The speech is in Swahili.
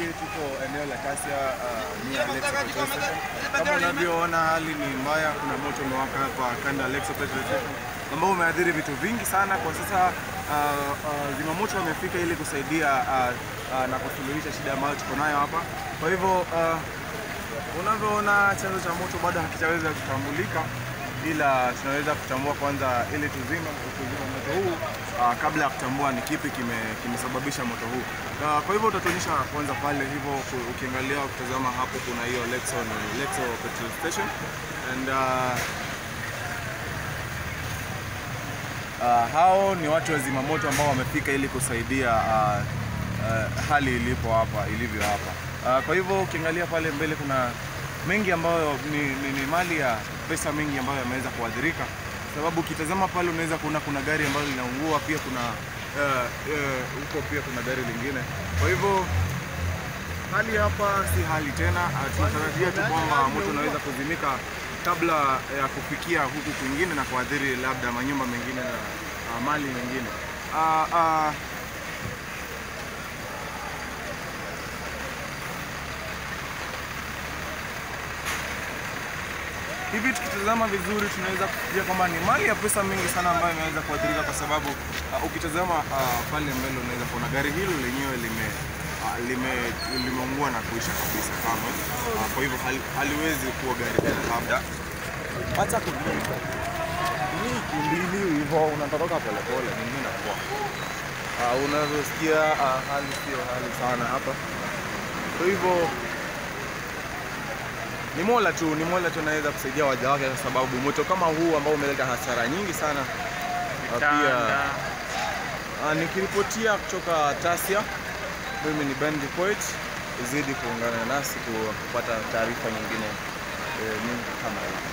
hiki tuko eneo la Kasia uh. Kama unavyoona hali ni mbaya, kuna moto umewaka hapa kanda Lexo petrol station ambao umeathiri vitu vingi sana. Kwa sasa uh, uh, zimamoto wamefika ili kusaidia uh, uh, na kusuluhisha shida ambayo tuko nayo hapa. Kwa hivyo uh, unavyoona chanzo cha moto bado hakijaweza kutambulika, ila tunaweza kutambua kwanza ili tuzima kuzima moto huu uh, kabla ya kutambua ni kipi kime- kimesababisha moto huu. Uh, kwa hivyo utatuonyesha kwanza pale hivyo, ukiangalia ukitazama hapo kuna hiyo Lexo, ni Lexo petrol station and uh, Uh, hao ni watu wa zimamoto ambao wamefika ili kusaidia uh, uh, hali ilipo hapa ilivyo hapa. Uh, kwa hivyo ukiangalia pale mbele kuna mengi ambayo ni, ni, ni mali ya pesa mengi ambayo yameweza kuadhirika, sababu ukitazama pale unaweza kuona kuna gari ambalo linaungua, pia kuna huko uh, uh, pia kuna gari lingine. Kwa hivyo hali hapa si hali tena. Uh, tunatarajia tu kwamba moto unaweza kuzimika kabla ya kufikia huku kwingine na kuadhiri labda manyumba mengine na uh, mali mengine. Uh, uh, hivi tukitazama vizuri tunaweza kufikiria kwamba ni mali ya pesa mingi sana ambayo imeweza kuathirika kwa sababu uh, ukitazama uh, pale mbele unaweza kuona gari hilo lenyewe lime uh, lime limeungua na kuisha kabisa kama Uh, kwa hivyo hal, haliwezi kuwa gari tena labda. Hata kumbili kimbili hivyo unatoroka polepole, nini inakuwa? Uh, unavyosikia uh, hali sio hali sana hapa, kwa hivyo ni Mola tu, ni Mola tu anaweza kusaidia waja wake, kwa sababu moto kama huu ambao umeleta hasara nyingi sana. Na Pia ah, nikiripotia kutoka Tasia, mimi ni Ben Poet, zidi kuungana nasi kupata taarifa nyingine eh, nyingi kama hizi.